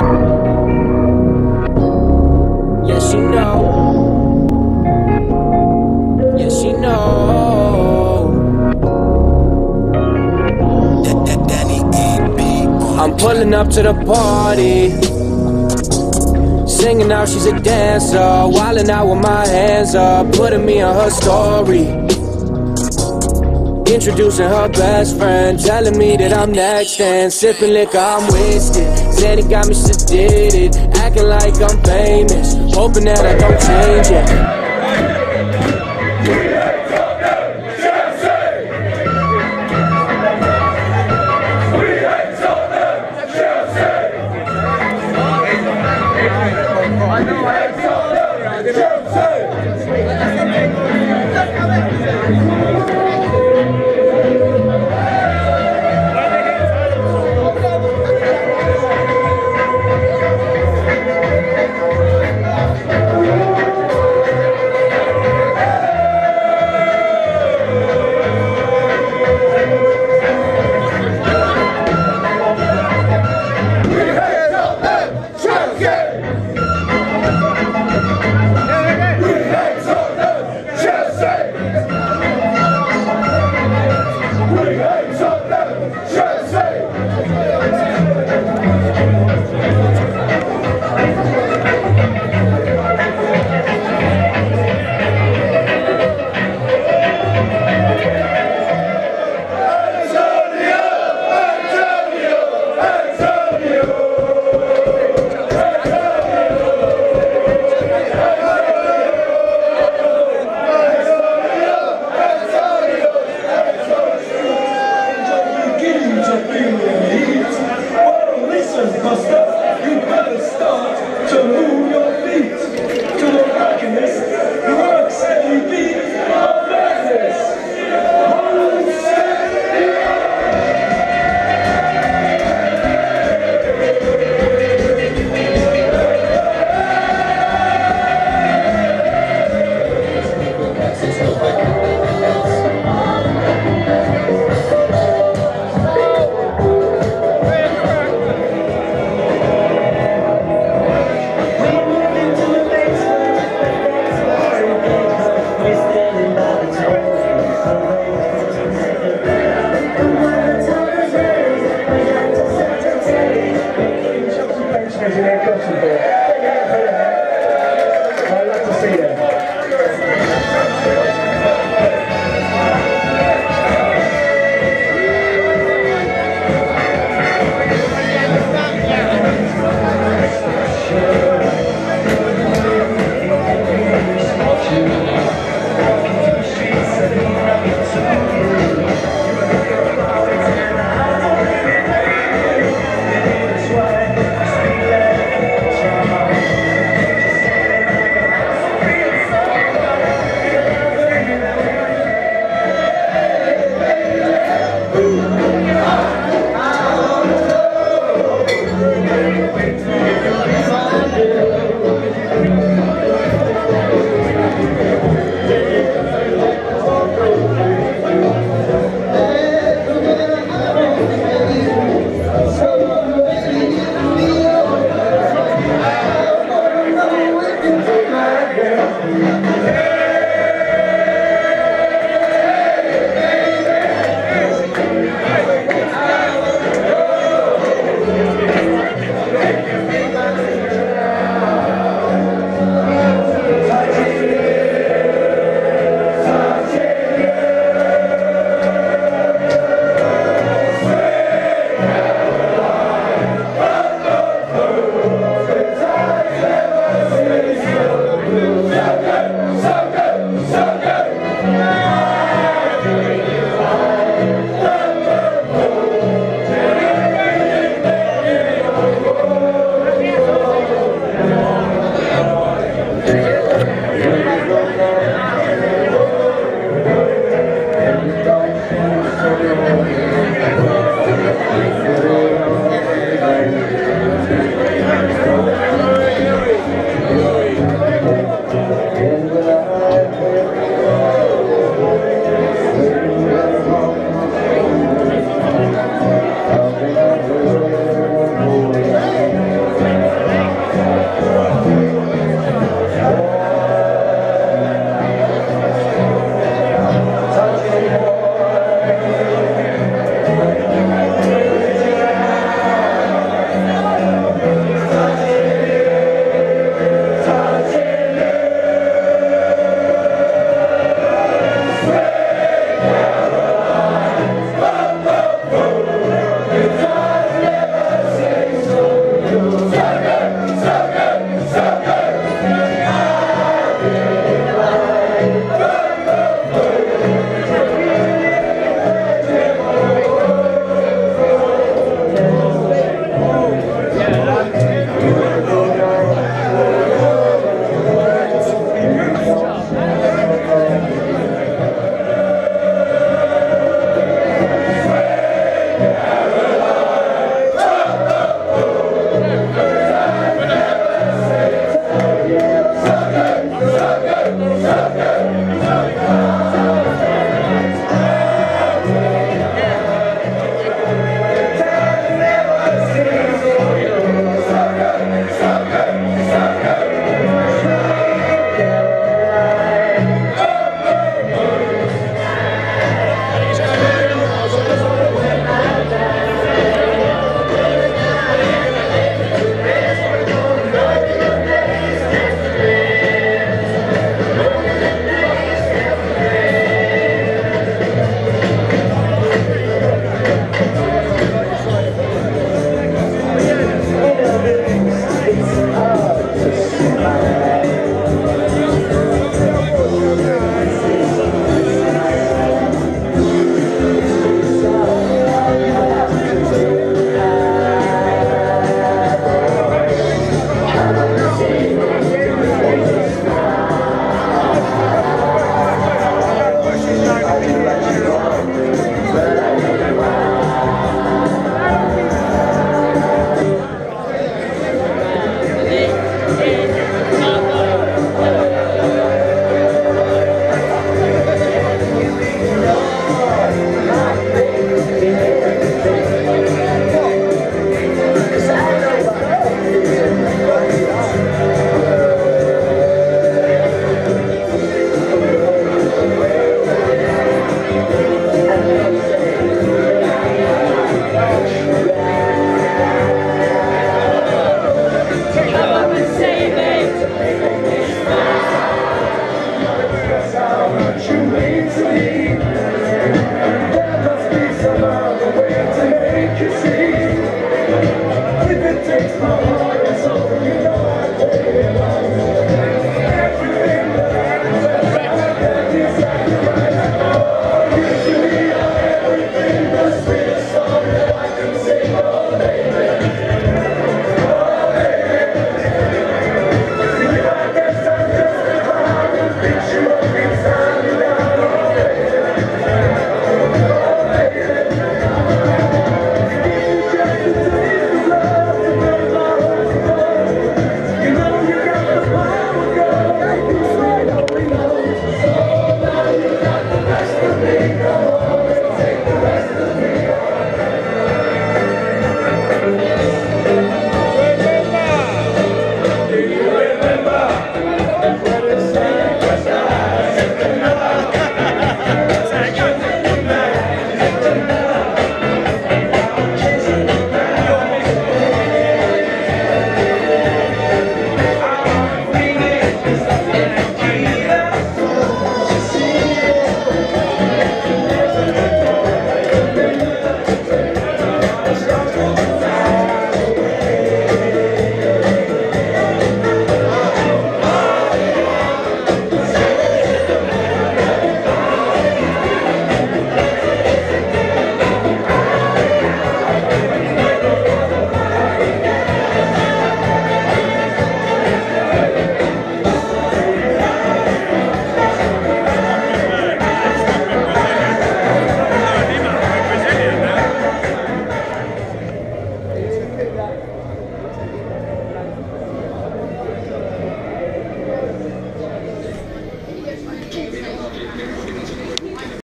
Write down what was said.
Yes, you know. Yes, you know. I'm pulling up to the party. Singing out, she's a dancer. Wilding out with my hands up. Putting me on her story. Introducing her best friend, telling me that I'm next and sipping liquor, I'm wasted. Said got me sedated, acting like I'm famous, hoping that I don't change it.